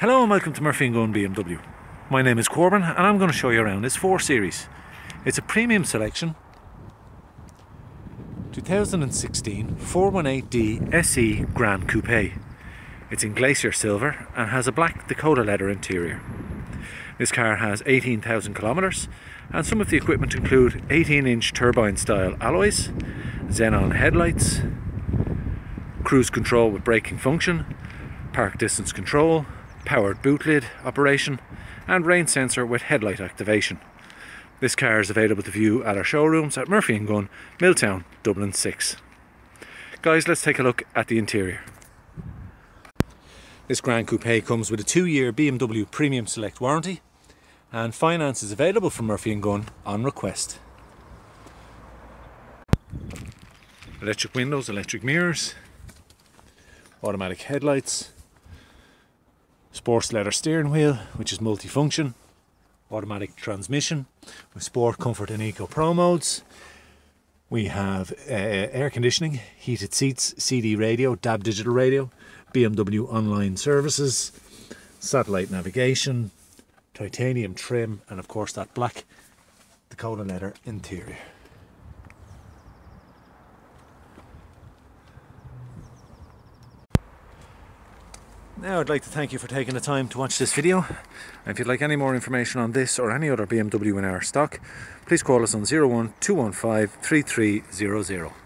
Hello and welcome to Murphy & BMW. My name is Corban and I'm going to show you around this 4 Series. It's a premium selection 2016 418D SE Gran Coupe. It's in Glacier Silver and has a black Dakota leather interior. This car has 18,000 kilometers and some of the equipment include 18 inch turbine style alloys, xenon headlights, cruise control with braking function, park distance control, powered boot lid operation and rain sensor with headlight activation. This car is available to view at our showrooms at Murphy & Gunn, Milltown, Dublin 6. Guys, let's take a look at the interior. This Gran Coupe comes with a two-year BMW Premium Select warranty and finance is available from Murphy & Gunn on request. Electric windows, electric mirrors, automatic headlights, sports leather steering wheel which is multifunction automatic transmission with sport comfort and eco pro modes. We have uh, air conditioning heated seats cd radio dab digital radio bmw online services satellite navigation titanium trim and of course that black dakota leather interior Now I'd like to thank you for taking the time to watch this video. And if you'd like any more information on this or any other BMW in our stock, please call us on 01 215 3300.